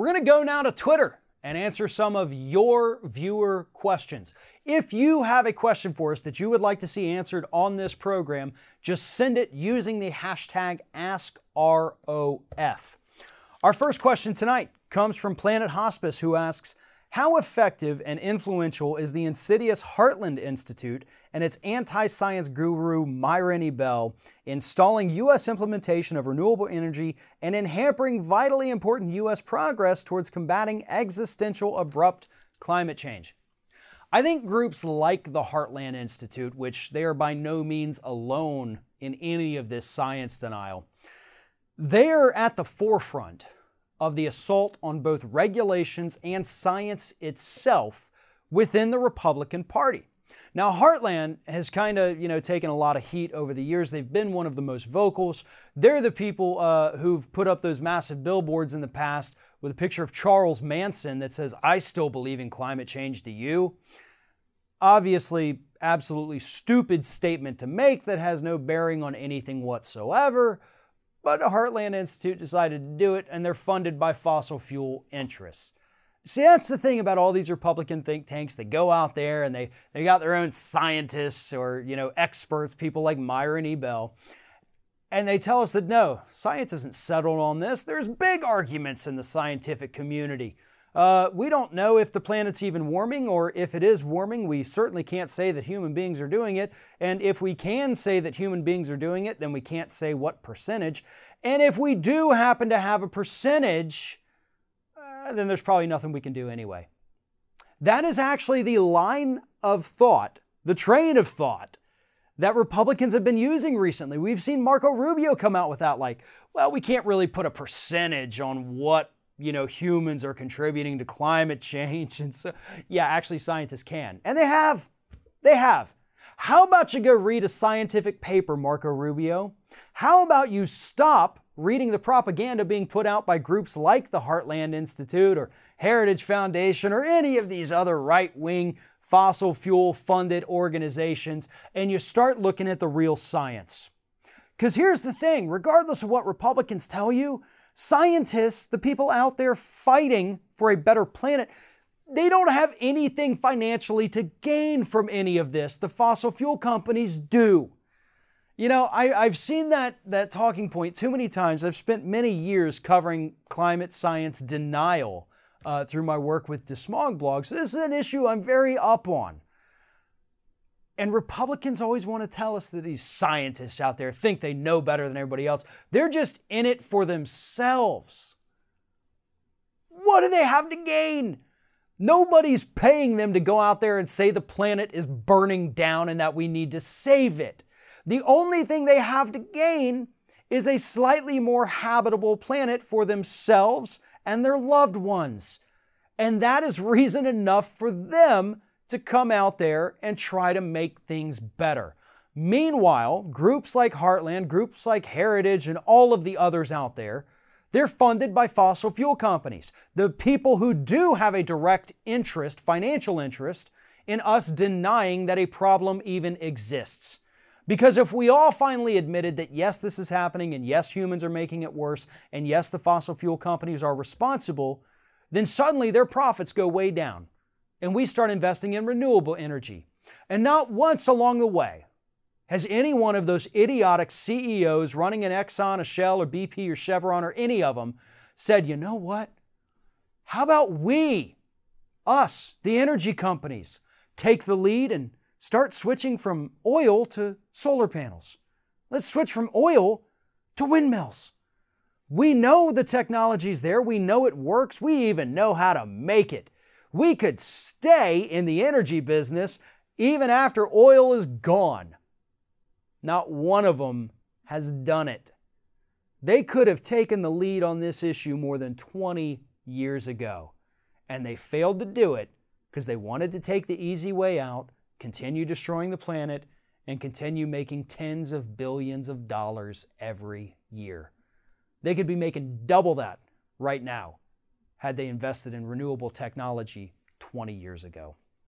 We're going to go now to Twitter and answer some of your viewer questions. If you have a question for us that you would like to see answered on this program, just send it using the hashtag AskROF. Our first question tonight comes from Planet Hospice, who asks, how effective and influential is the insidious Heartland Institute and its anti science guru Myron E. Bell in stalling U.S. implementation of renewable energy and in hampering vitally important U.S. progress towards combating existential abrupt climate change? I think groups like the Heartland Institute, which they are by no means alone in any of this science denial, they are at the forefront of the assault on both regulations and science itself within the Republican Party. Now, Heartland has kind of, you know, taken a lot of heat over the years. They've been one of the most vocals. They're the people uh, who've put up those massive billboards in the past with a picture of Charles Manson that says, I still believe in climate change, do you? Obviously, absolutely stupid statement to make that has no bearing on anything whatsoever. But the Heartland Institute decided to do it, and they're funded by fossil fuel interests. See, that's the thing about all these Republican think tanks. They go out there and they, they got their own scientists or, you know, experts, people like Myron E. Bell. And they tell us that no, science isn't settled on this. There's big arguments in the scientific community. Uh, we don't know if the planet's even warming, or if it is warming, we certainly can't say that human beings are doing it. And if we can say that human beings are doing it, then we can't say what percentage. And if we do happen to have a percentage, uh, then there's probably nothing we can do anyway. That is actually the line of thought, the train of thought that Republicans have been using recently. We've seen Marco Rubio come out with that, like, well, we can't really put a percentage on what you know, humans are contributing to climate change. And so, yeah, actually, scientists can. And they have. They have. How about you go read a scientific paper, Marco Rubio? How about you stop reading the propaganda being put out by groups like the Heartland Institute or Heritage Foundation or any of these other right wing fossil fuel funded organizations and you start looking at the real science? Because here's the thing regardless of what Republicans tell you, Scientists, the people out there fighting for a better planet, they don't have anything financially to gain from any of this. The fossil fuel companies do. You know, I, have seen that, that talking point too many times. I've spent many years covering climate science denial uh, through my work with DeSmog blog. So this is an issue I'm very up on. And Republicans always want to tell us that these scientists out there think they know better than everybody else. They're just in it for themselves. What do they have to gain? Nobody's paying them to go out there and say the planet is burning down and that we need to save it. The only thing they have to gain is a slightly more habitable planet for themselves and their loved ones. And that is reason enough for them to come out there and try to make things better. Meanwhile, groups like Heartland, groups like Heritage, and all of the others out there, they're funded by fossil fuel companies. The people who do have a direct interest, financial interest, in us denying that a problem even exists. Because if we all finally admitted that yes, this is happening, and yes, humans are making it worse, and yes, the fossil fuel companies are responsible, then suddenly their profits go way down and we start investing in renewable energy. And not once along the way has any one of those idiotic CEOs running an Exxon, a Shell, or BP, or Chevron, or any of them said, you know what? How about we, us, the energy companies, take the lead and start switching from oil to solar panels? Let's switch from oil to windmills. We know the technology's there. We know it works. We even know how to make it we could stay in the energy business even after oil is gone. Not one of them has done it. They could have taken the lead on this issue more than 20 years ago, and they failed to do it because they wanted to take the easy way out, continue destroying the planet, and continue making tens of billions of dollars every year. They could be making double that right now had they invested in renewable technology 20 years ago.